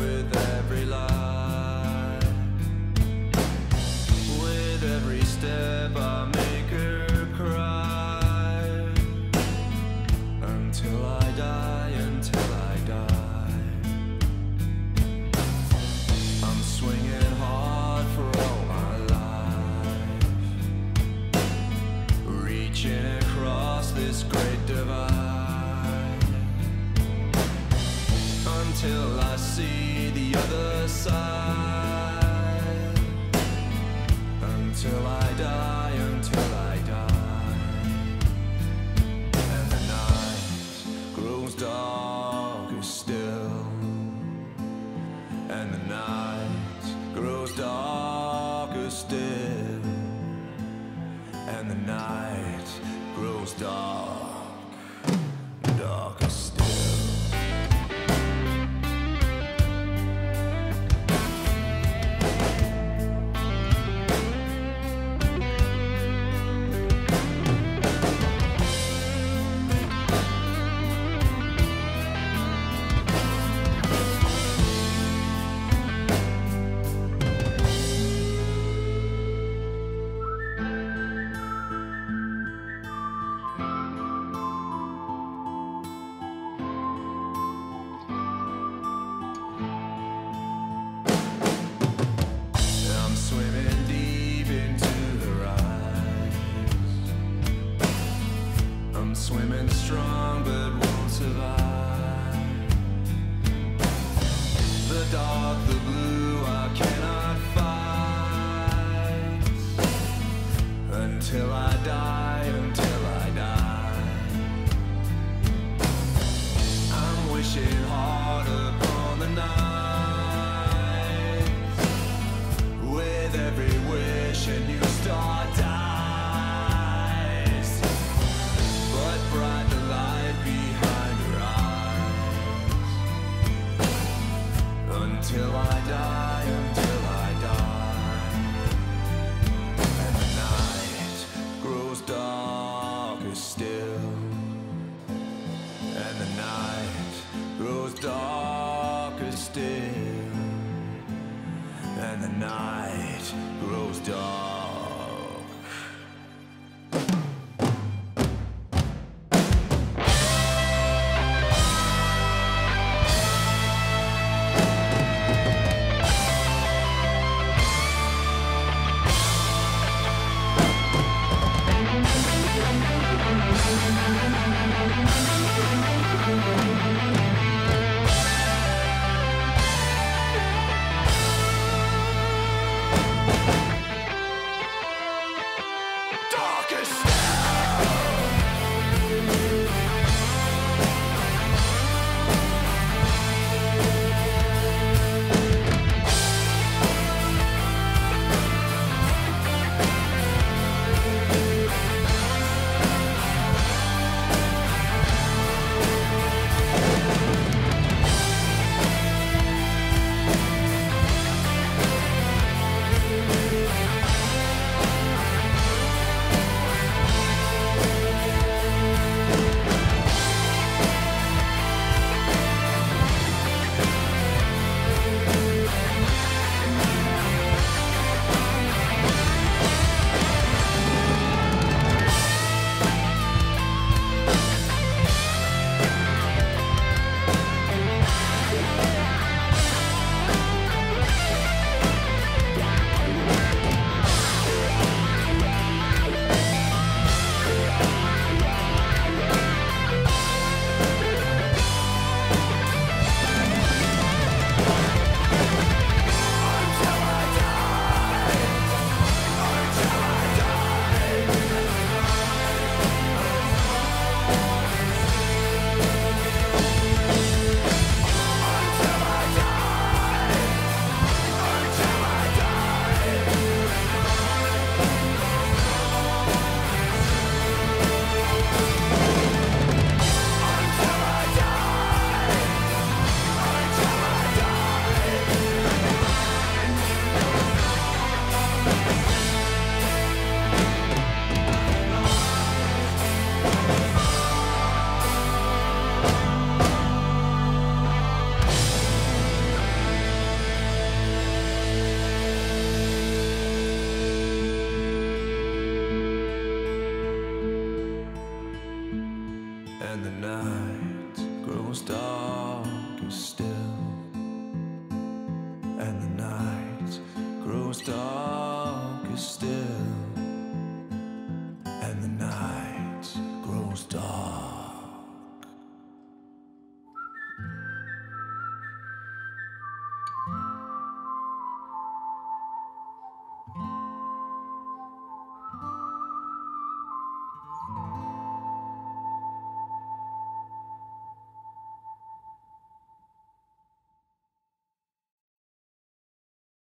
with other side until I die, until I die. And the night grows darker still, and the night grows darker still, and the night grows dark, darker. and the night grows dark.